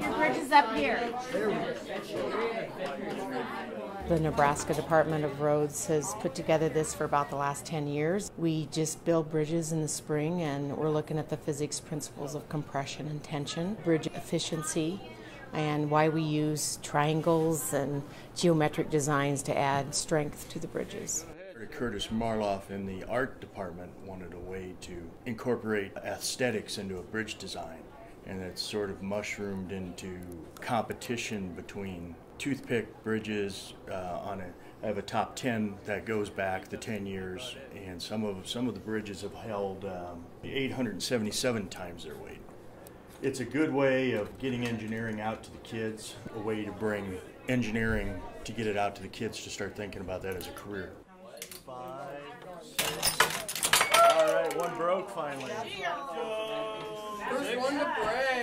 The bridge is up here. The Nebraska Department of Roads has put together this for about the last 10 years. We just build bridges in the spring and we're looking at the physics principles of compression and tension, bridge efficiency, and why we use triangles and geometric designs to add strength to the bridges. Curtis Marloff in the art department wanted a way to incorporate aesthetics into a bridge design, and it's sort of mushroomed into competition between toothpick bridges uh, on a I have a top 10 that goes back the 10 years, and some of some of the bridges have held um, 877 times their weight. It's a good way of getting engineering out to the kids, a way to bring engineering to get it out to the kids to start thinking about that as a career. Five. All right, one broke finally. First one to break.